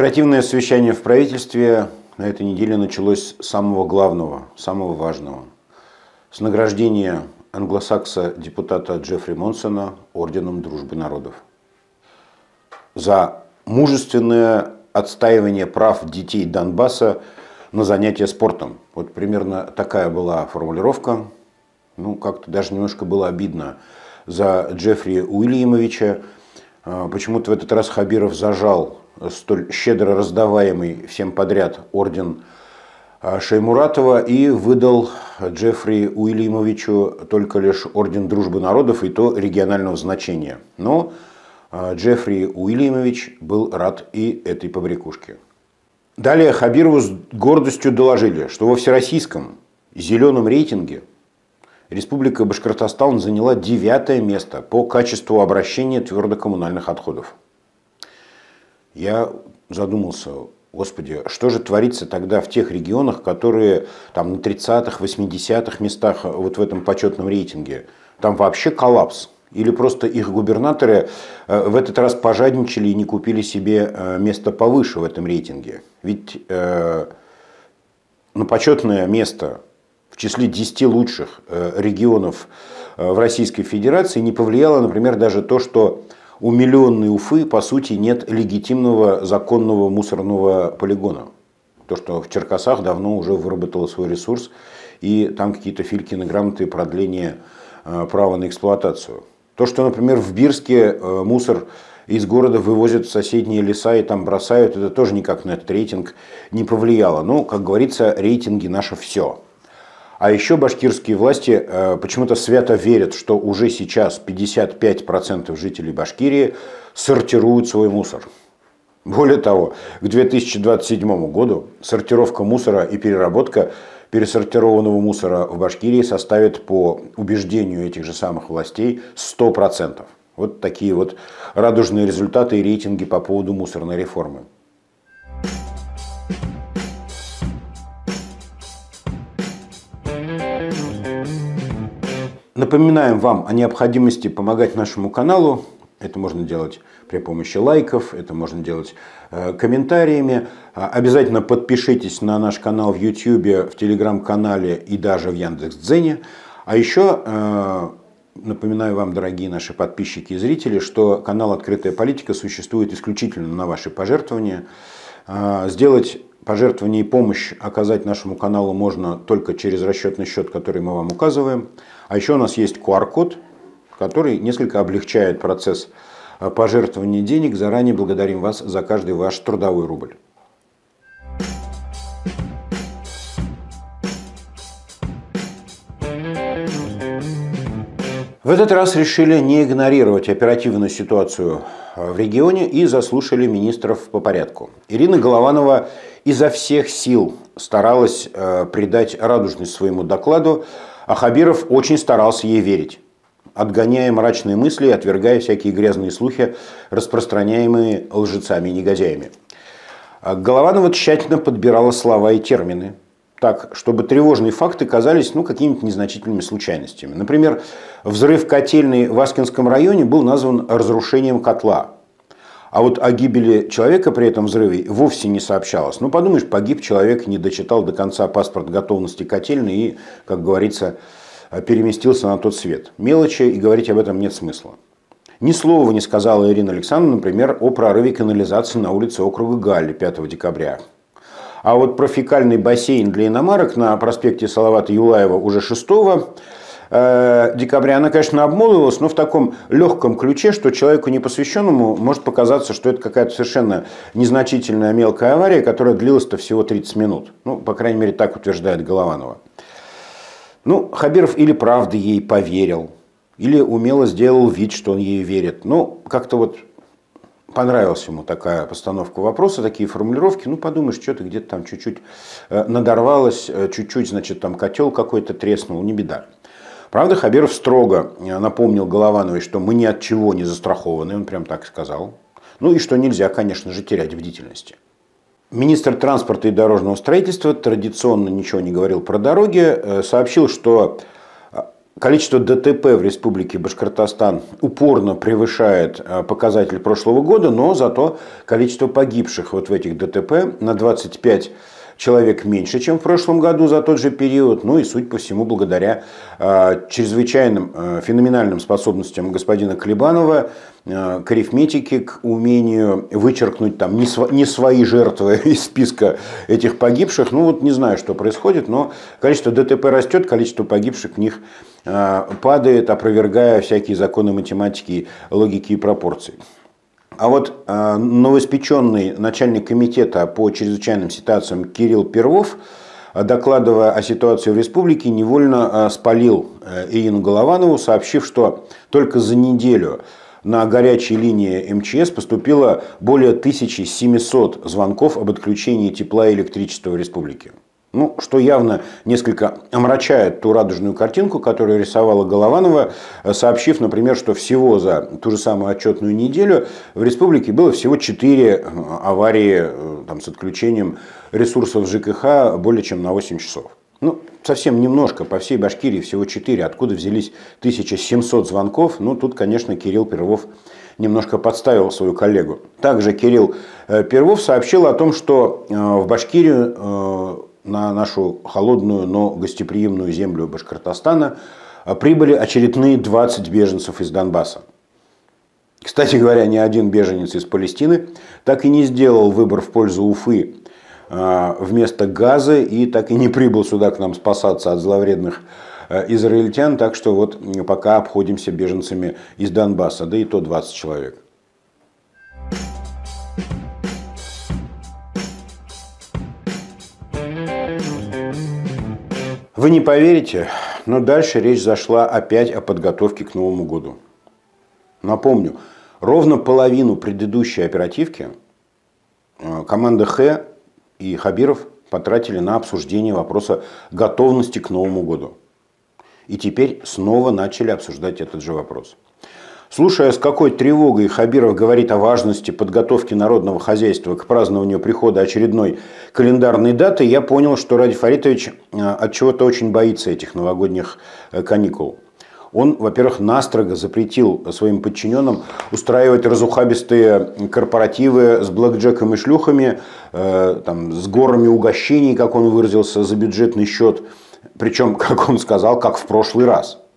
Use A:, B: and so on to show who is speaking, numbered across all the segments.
A: Оперативное совещание в правительстве на этой неделе началось с самого главного, самого важного. С награждения англосакса депутата Джеффри Монсона орденом Дружбы народов. За мужественное отстаивание прав детей Донбасса на занятия спортом. Вот примерно такая была формулировка. Ну, как-то даже немножко было обидно за Джеффри Уильямовича. А, почему-то в этот раз Хабиров зажал столь щедро раздаваемый всем подряд орден а, Шеймуратова и выдал Джеффри Уильямовичу только лишь орден Дружбы народов и то регионального значения. Но а, Джеффри Уильямович был рад и этой побрякушке. Далее Хабирову с гордостью доложили, что во всероссийском зеленом рейтинге Республика Башкортостан заняла девятое место по качеству обращения твердокоммунальных отходов. Я задумался, господи, что же творится тогда в тех регионах, которые там на 30-х, 80-х местах вот в этом почетном рейтинге? Там вообще коллапс. Или просто их губернаторы э, в этот раз пожадничали и не купили себе э, место повыше в этом рейтинге. Ведь э, на почетное место в числе 10 лучших э, регионов э, в Российской Федерации не повлияло, например, даже то, что у миллионной Уфы, по сути, нет легитимного законного мусорного полигона. То, что в Черкасах давно уже выработало свой ресурс, и там какие-то Филькины грамоты продления э, права на эксплуатацию. То, что, например, в Бирске мусор из города вывозят в соседние леса и там бросают, это тоже никак на этот рейтинг не повлияло. Ну, как говорится, рейтинги наше все. А еще башкирские власти э, почему-то свято верят, что уже сейчас 55% жителей Башкирии сортируют свой мусор. Более того, к 2027 году сортировка мусора и переработка пересортированного мусора в Башкирии составит по убеждению этих же самых властей 100%. Вот такие вот радужные результаты и рейтинги по поводу мусорной реформы. Напоминаем вам о необходимости помогать нашему каналу. Это можно делать при помощи лайков, это можно делать э, комментариями. А, обязательно подпишитесь на наш канал в YouTube, в Телеграм-канале и даже в Яндекс.Дзене. А еще э, напоминаю вам, дорогие наши подписчики и зрители, что канал «Открытая политика» существует исключительно на ваши пожертвования. А, сделать пожертвование и помощь оказать нашему каналу можно только через расчетный счет, который мы вам указываем. А еще у нас есть QR-код, который несколько облегчает процесс э, пожертвования денег. Заранее благодарим вас за каждый ваш трудовой рубль. В этот раз решили не игнорировать оперативную ситуацию э, в регионе и заслушали министров по порядку. Ирина Голованова изо всех сил старалась э, придать радужность своему докладу, а Хабиров очень старался ей верить, отгоняя мрачные мысли и отвергая всякие грязные слухи, распространяемые лжецами и негодяями. А Голованова тщательно подбирала слова и термины, так, чтобы тревожные факты казались ну, какими-то незначительными случайностями. Например, взрыв котельной в Аскинском районе был назван разрушением котла. А вот о гибели человека при этом взрыве вовсе не сообщалось. Ну, подумаешь, погиб человек, не дочитал до конца паспорт готовности котельной и, как говорится, переместился на тот свет. Мелочи и говорить об этом нет смысла. Ни слова не сказала Ирина Александровна, например, о прорыве канализации на улице округа Галли 5 декабря. А вот про фекальный бассейн для иномарок на проспекте Салавата Юлаева уже 6 Э, декабря, она, конечно, обмолвилась, но в таком легком ключе, что человеку непосвященному может показаться, что это какая-то совершенно незначительная мелкая авария, которая длилась-то всего 30 минут. Ну, по крайней мере, так утверждает Голованова. Ну, Хабиров или правда ей поверил, или умело сделал вид, что он ей верит. Ну, как-то вот понравилась ему такая постановка вопроса, такие формулировки. Ну, подумаешь, что-то где-то там чуть-чуть э, надорвалось, э, чуть-чуть, значит, там котел какой-то треснул, не беда. Правда, Хабиров строго напомнил Головановой, что мы ни от чего не застрахованы, он прям так сказал. Ну и что нельзя, конечно же, терять бдительности. Министр транспорта и дорожного строительства традиционно ничего не говорил про дороги, э, сообщил, что э, Количество ДТП в Республике Башкортостан упорно превышает э, показатель прошлого года, но зато количество погибших вот в этих ДТП на 25 человек меньше, чем в прошлом году за тот же период. Ну и, суть по всему, благодаря э, чрезвычайным э, феноменальным способностям господина Клебанова к арифметике, к умению вычеркнуть там не, св- не свои жертвы из списка этих погибших. Ну вот не знаю, что происходит, но количество ДТП растет, количество погибших в них э, падает, опровергая всякие законы математики, логики и пропорций. А вот э, новоиспеченный начальник комитета по чрезвычайным ситуациям Кирилл Первов, э, докладывая о ситуации в республике, невольно э, спалил Ирину Голованову, сообщив, что только за неделю на горячей линии МЧС поступило более 1700 звонков об отключении тепла и электричества в республике. Ну, что явно несколько омрачает ту радужную картинку, которую рисовала Голованова, сообщив, например, что всего за ту же самую отчетную неделю в республике было всего 4 э, аварии э, там, с отключением ресурсов ЖКХ более чем на 8 часов. Совсем немножко, по всей Башкирии всего 4. Откуда взялись 1700 звонков? Ну, тут, конечно, Кирилл Первов немножко подставил свою коллегу. Также Кирилл э, Первов сообщил о том, что в Башкирии на нашу холодную, но гостеприимную землю Башкортостана прибыли очередные 20 беженцев из Донбасса. Кстати говоря, ни один беженец из Палестины так и не сделал выбор в пользу Уфы вместо Газа и так и не прибыл сюда к нам спасаться от зловредных а, израильтян. Так что вот пока обходимся беженцами из Донбасса, да и то 20 человек. Вы не поверите, но дальше речь зашла опять о подготовке к Новому году. Напомню, ровно половину предыдущей оперативки э, команда Х и Хабиров потратили на обсуждение вопроса готовности к Новому году. И теперь снова начали обсуждать этот же вопрос. Слушая, с какой тревогой Хабиров говорит о важности подготовки народного хозяйства к празднованию прихода очередной календарной даты, я понял, что Ради Фаритович э, от чего-то очень боится этих новогодних э, каникул. Он, во-первых, настрого запретил своим подчиненным устраивать разухабистые корпоративы с блэкджеком и шлюхами, э, там, с горами угощений, как он выразился, за бюджетный счет. Причем, как он сказал, как в прошлый раз –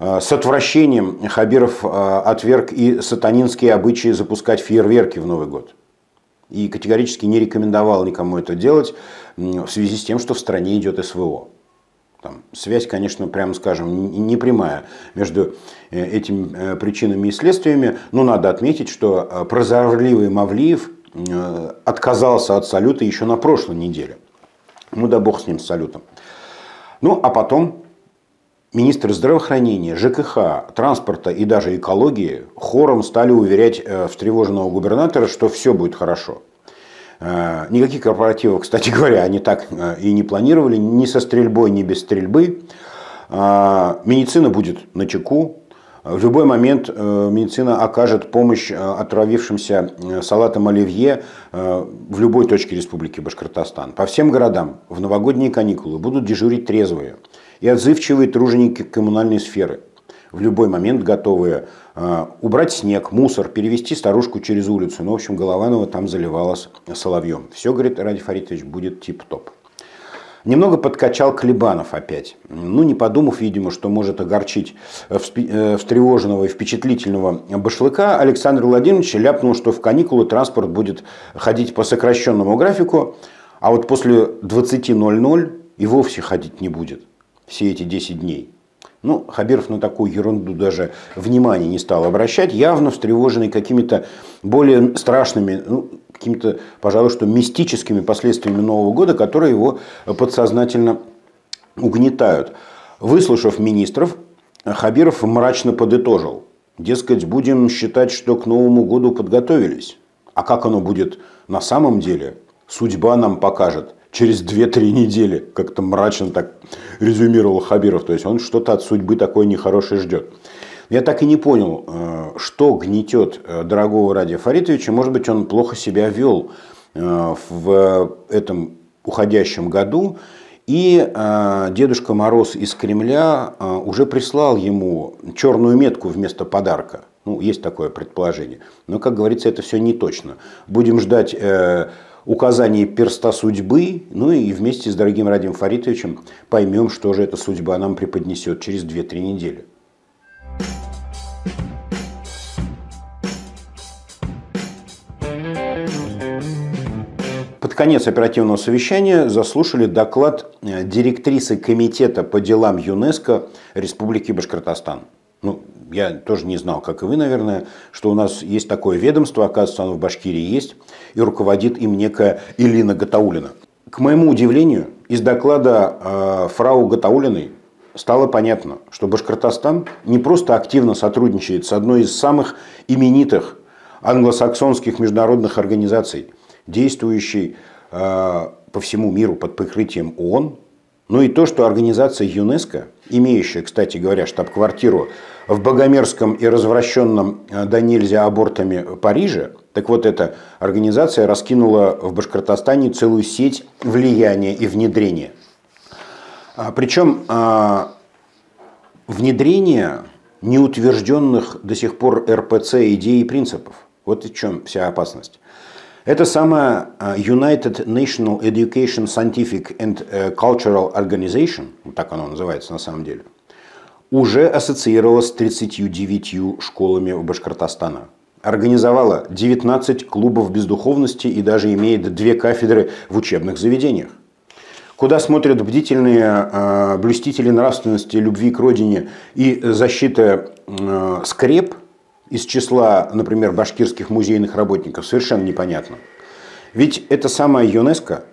A: Э, с отвращением Хабиров э, отверг и сатанинские обычаи запускать фейерверки в Новый год. И категорически не рекомендовал никому это делать в связи с тем, что в стране идет СВО. Там, связь, конечно, прямо скажем, не прямая между э, этими причинами и следствиями, но надо отметить, что прозорливый Мавлиев отказался от салюта еще на прошлой неделе. Ну да бог с ним, с салютом. Ну а потом Министры здравоохранения, ЖКХ, транспорта и даже экологии хором стали уверять э, встревоженного губернатора, что все будет хорошо. Э, никаких корпоративов, кстати говоря, они так э, и не планировали, ни со стрельбой, ни без стрельбы. Медицина будет на чеку. В любой момент медицина окажет помощь отравившимся салатом оливье в любой точке Республики Башкортостан. По всем городам в новогодние каникулы будут дежурить трезвые и отзывчивые труженики коммунальной сферы, в любой момент готовые э, убрать снег, мусор, перевести старушку через улицу. Ну, в общем, Голованова там заливалась соловьем. Все, говорит Ради Фаритович, будет тип-топ. Немного подкачал Клебанов опять. Ну, не подумав, видимо, что может огорчить э, встревоженного и впечатлительного башлыка, Александр Владимирович ляпнул, что в каникулы транспорт будет ходить по сокращенному графику, а вот после 20.00 и вовсе ходить не будет все эти 10 дней. Ну, Хабиров на такую ерунду даже внимания не стал обращать, явно встревоженный какими-то более страшными, ну, какими-то, пожалуй, что мистическими последствиями Нового года, которые его подсознательно угнетают. Выслушав министров, Хабиров мрачно подытожил. Дескать, будем считать, что к Новому году подготовились. А как оно будет на самом деле, судьба нам покажет через 2-3 недели. Как-то мрачно так резюмировал Хабиров. То есть он что-то от судьбы такое нехорошее ждет. Я так и не понял, э, что гнетет э, дорогого Радия Фаритовича. Может быть, он плохо себя вел э, в этом уходящем году. И Дедушка Мороз из Кремля уже прислал ему черную метку вместо подарка. Ну, есть такое предположение. Но, как говорится, это все не точно. Будем ждать указаний перста судьбы, ну и вместе с дорогим Радим Фаритовичем поймем, что же эта судьба нам преподнесет через 2-3 недели. Под конец оперативного совещания заслушали доклад э, директрисы Комитета по делам ЮНЕСКО Республики Башкортостан. Ну, я тоже не знал, как и вы, наверное, что у нас есть такое ведомство, оказывается, оно в Башкирии есть, и руководит им некая Илина Гатаулина. К моему удивлению, из доклада э, фрау Гатаулиной стало понятно, что Башкортостан не просто активно сотрудничает с одной из самых именитых англосаксонских международных организаций, действующей э, по всему миру под прикрытием ООН, но и то, что организация ЮНЕСКО, имеющая, кстати говоря, штаб-квартиру в богомерзком и развращенном э, до нельзя абортами Париже, так вот эта организация раскинула в Башкортостане целую сеть влияния и внедрения. А, Причем а, внедрение неутвержденных до сих пор РПЦ идей и принципов. Вот в чем вся опасность. Это самая а, United National Education Scientific and э, Cultural Organization, так оно называется на самом деле, уже ассоциировалась с 39 школами Башкортостана. Организовала 19 клубов бездуховности и даже имеет две кафедры в учебных заведениях. Куда смотрят бдительные э, блюстители нравственности, любви к родине и защиты э, скреп – из числа, например, башкирских музейных работников, совершенно непонятно. Ведь это самая ЮНЕСКО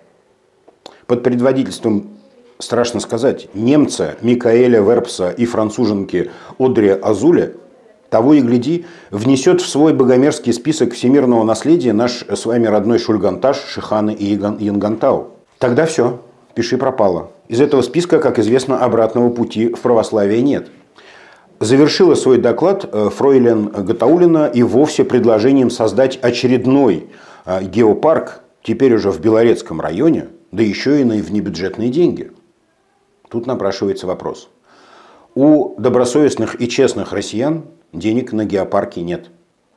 A: под предводительством, страшно сказать, немца Микаэля Верпса и француженки Одри Азуля, того и гляди, внесет в свой богомерзкий список всемирного наследия наш с вами родной Шульганташ, Шиханы и Янгантау. Тогда все, пиши пропало. Из этого списка, как известно, обратного пути в православие нет – завершила свой доклад э, Фройлен Гатаулина и вовсе предложением создать очередной э, геопарк, теперь уже в Белорецком районе, да еще и на внебюджетные деньги. Тут напрашивается вопрос. У добросовестных и честных россиян денег на геопарке нет.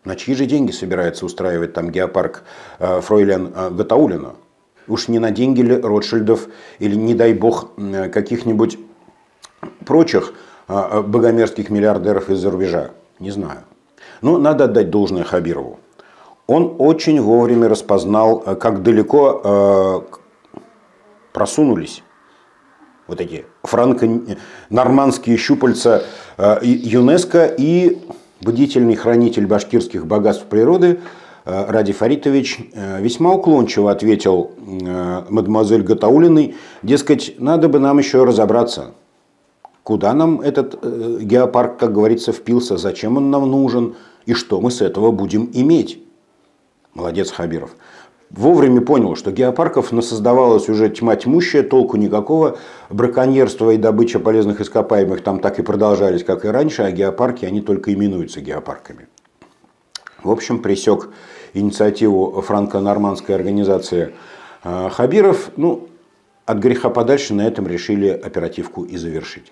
A: На чьи же деньги собирается устраивать там геопарк э, Фройлен Гатаулина? Уж не на деньги ли Ротшильдов или, не дай бог, каких-нибудь прочих богомерзких миллиардеров из-за рубежа? Не знаю. Но надо отдать должное Хабирову. Он очень вовремя распознал, э, как далеко э, просунулись вот эти франко-нормандские щупальца э, ЮНЕСКО и бдительный хранитель башкирских богатств природы Ради Фаритович весьма уклончиво ответил мадемуазель Гатаулиной, дескать, надо бы нам еще разобраться, Куда нам этот э, геопарк, как говорится, впился, зачем он нам нужен и что мы с этого будем иметь? Молодец Хабиров. Вовремя понял, что геопарков насоздавалось уже тьма тьмущая, толку никакого. Браконьерство и добыча полезных ископаемых там так и продолжались, как и раньше, а геопарки, они только именуются геопарками. В общем, пресек инициативу франко-нормандской организации э, Хабиров. Ну, от греха подальше на этом решили оперативку и завершить.